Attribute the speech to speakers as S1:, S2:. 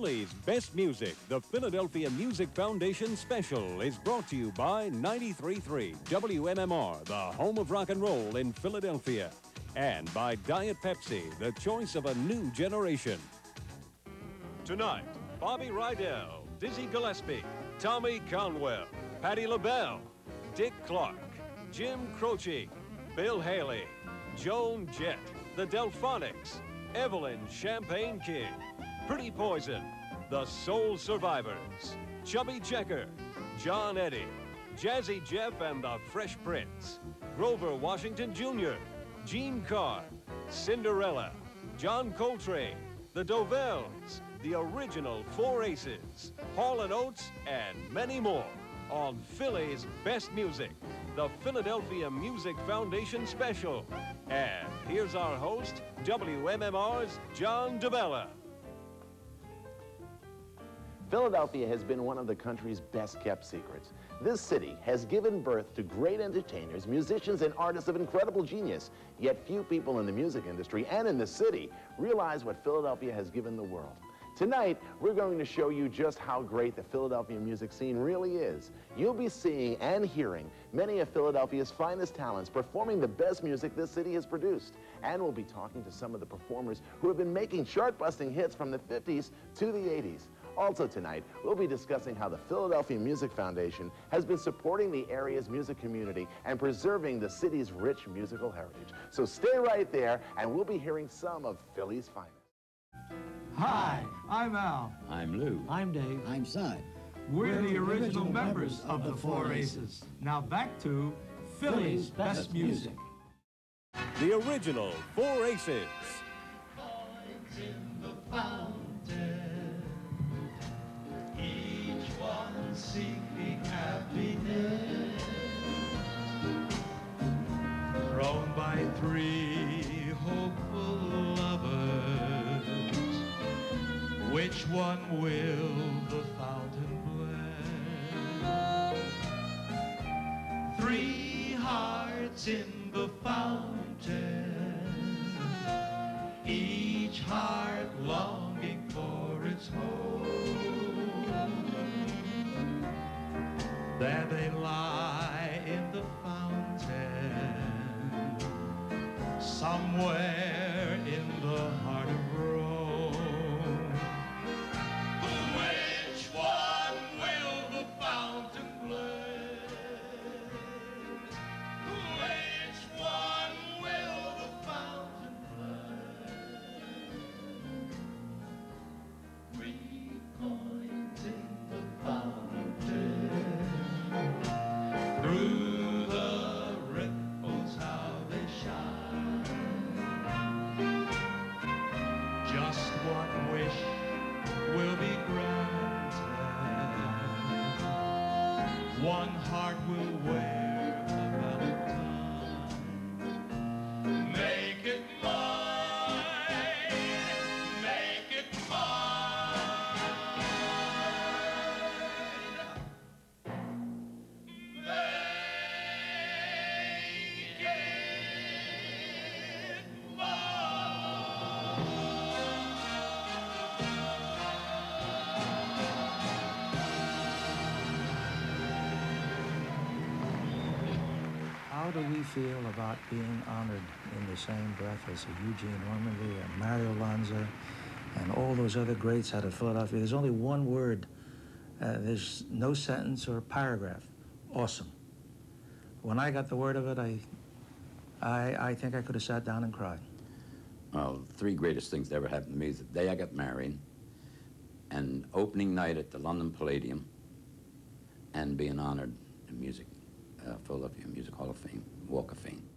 S1: Philly's best music, the Philadelphia Music Foundation Special, is brought to you by 93.3 WMMR, the home of rock and roll in Philadelphia, and by Diet Pepsi, the choice of a new generation. Tonight, Bobby Rydell, Dizzy Gillespie, Tommy Conwell, Patti LaBelle, Dick Clark, Jim Croce, Bill Haley, Joan Jett, the Delphonics, Evelyn Champagne King, Pretty Poison, The Soul Survivors, Chubby Checker, John Eddie, Jazzy Jeff and the Fresh Prince, Grover Washington Jr., Gene Carr, Cinderella, John Coltrane, The Dovells, the original Four Aces, Hall & Oates, and many more on Philly's best music, the Philadelphia Music Foundation Special. And here's our host, WMMR's John DeBella.
S2: Philadelphia has been one of the country's best kept secrets. This city has given birth to great entertainers, musicians, and artists of incredible genius. Yet few people in the music industry and in the city realize what Philadelphia has given the world. Tonight, we're going to show you just how great the Philadelphia music scene really is. You'll be seeing and hearing many of Philadelphia's finest talents performing the best music this city has produced. And we'll be talking to some of the performers who have been making chart-busting hits from the 50s to the 80s. Also tonight, we'll be discussing how the Philadelphia Music Foundation has been supporting the area's music community and preserving the city's rich musical heritage. So stay right there, and we'll be hearing some of Philly's finest.
S3: Hi, I'm Al.
S4: I'm Lou.
S5: I'm Dave.
S6: I'm Si.
S3: We're the original members of the Four Aces. Now back to Philly's best music.
S1: The original Four Aces.
S7: Seeking happiness. Thrown by three hopeful lovers, which one will the fountain bless? Three hearts in the fountain each heart longing for its home. There they lie in the fountain, somewhere One heart will wear
S5: How do we feel about being honored in the same breath as Eugene Ormandy and Mario Lanza and all those other greats out of Philadelphia? There's only one word. Uh, there's no sentence or paragraph. Awesome. When I got the word of it, I, I, I think I could have sat down and cried.
S4: Well, the three greatest things that ever happened to me is the day I got married, and opening night at the London Palladium, and being honored in music, Uh, Philadelphia Music Hall of Fame, Walk of Fame.